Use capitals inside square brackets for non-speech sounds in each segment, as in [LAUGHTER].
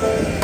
Yeah,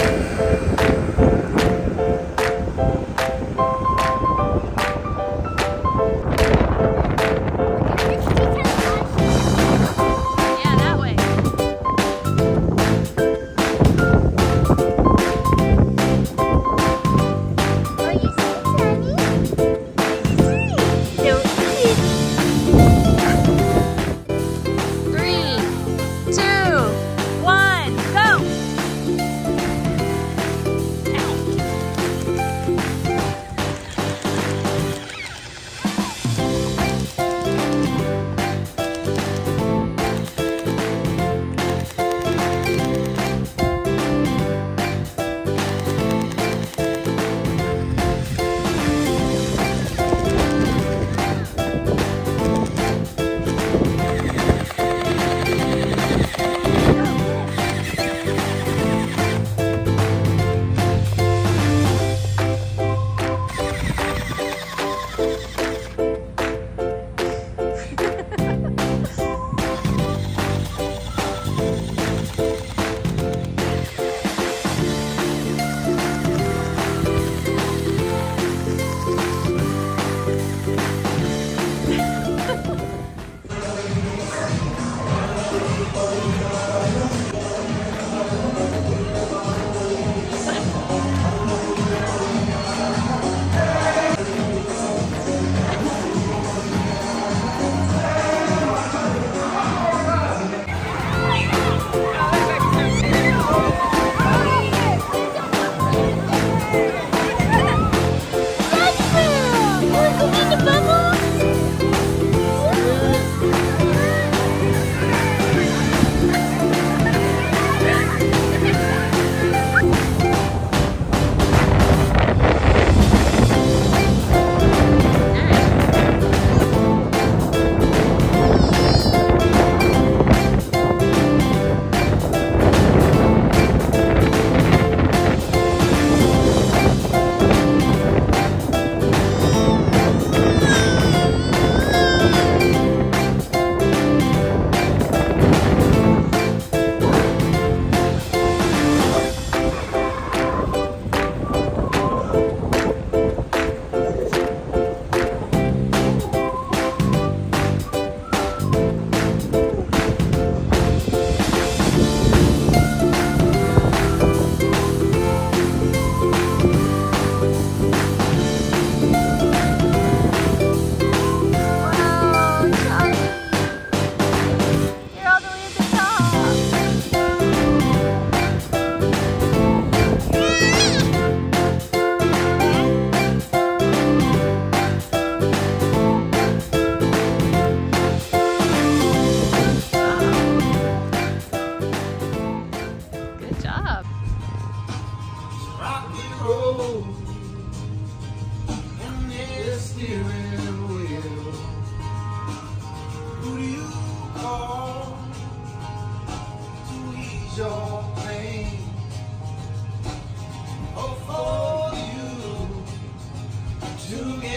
to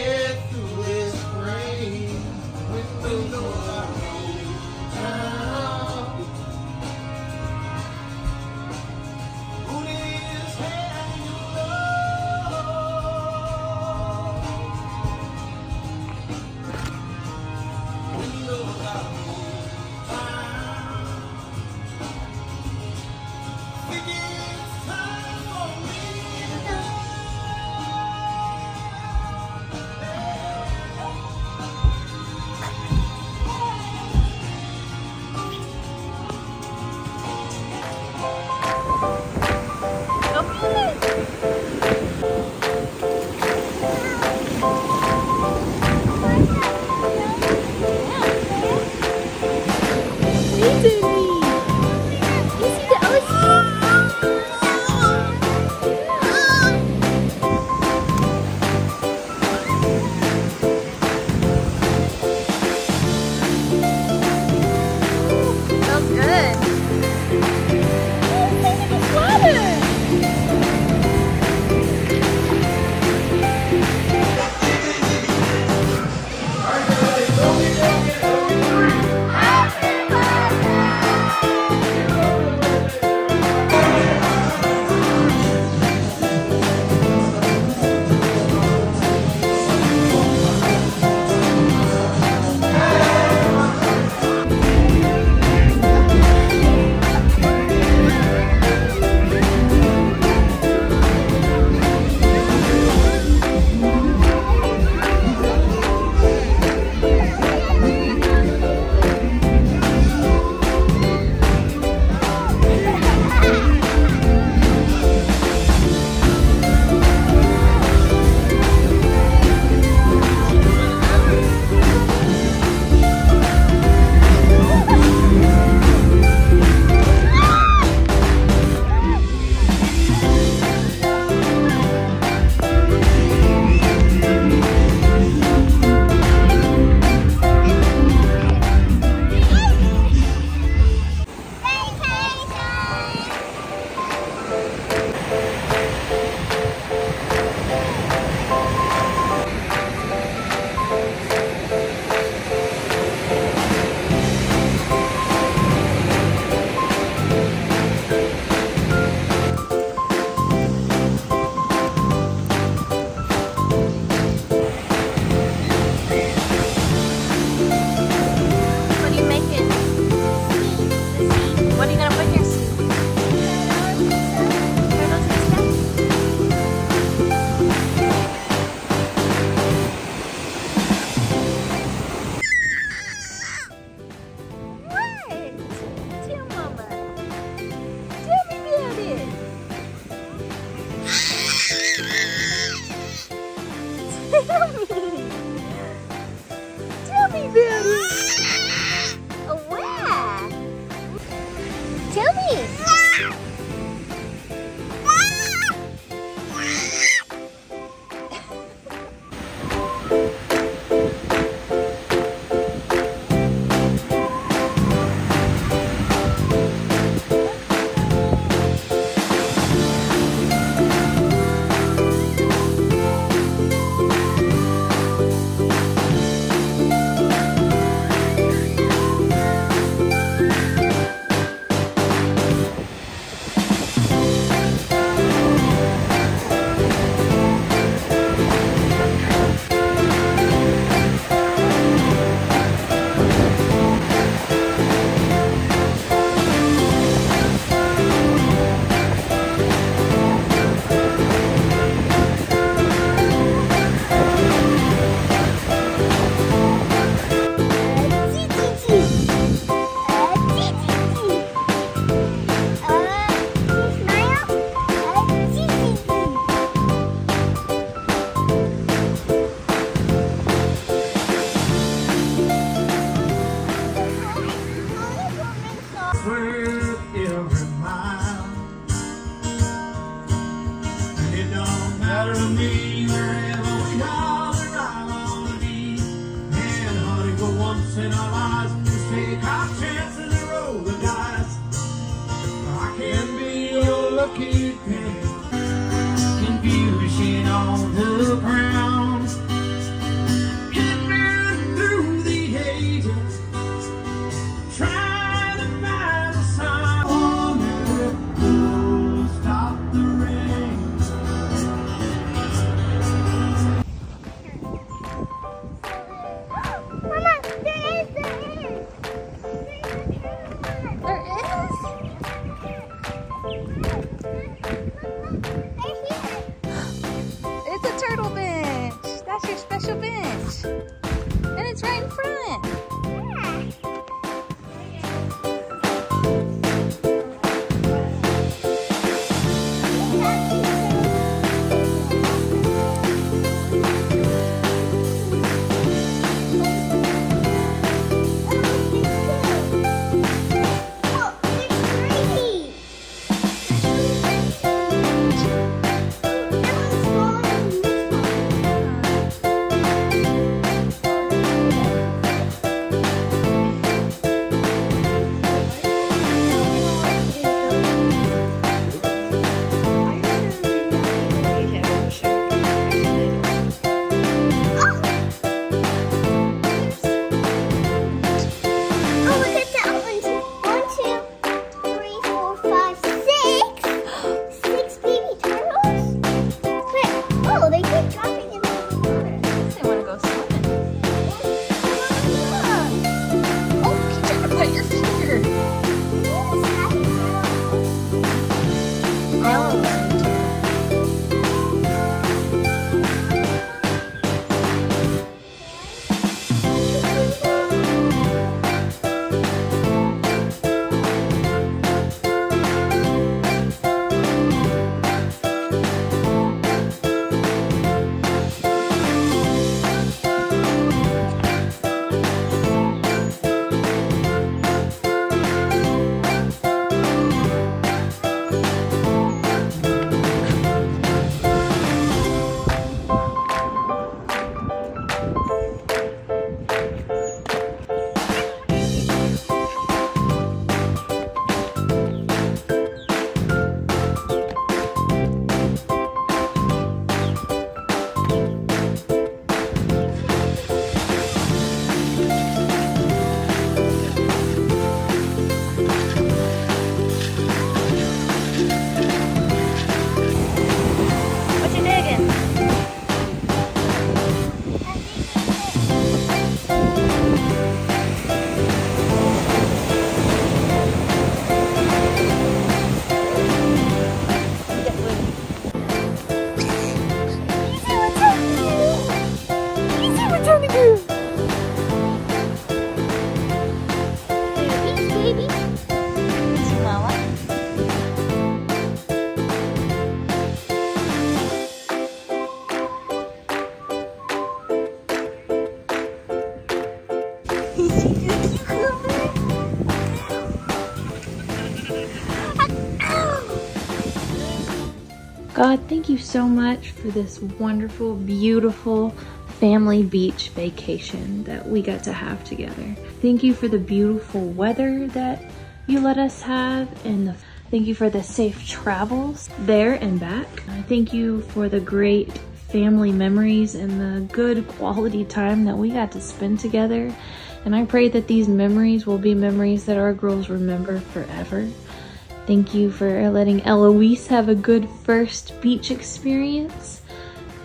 help [LAUGHS] me. Your lucky God, thank you so much for this wonderful, beautiful family beach vacation that we got to have together. Thank you for the beautiful weather that you let us have and the, thank you for the safe travels there and back. I thank you for the great family memories and the good quality time that we got to spend together. And I pray that these memories will be memories that our girls remember forever. Thank you for letting Eloise have a good first beach experience.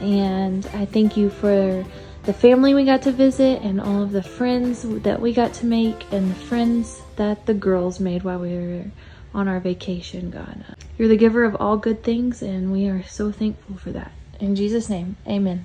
And I thank you for the family we got to visit and all of the friends that we got to make and the friends that the girls made while we were on our vacation, God. You're the giver of all good things and we are so thankful for that. In Jesus' name, amen.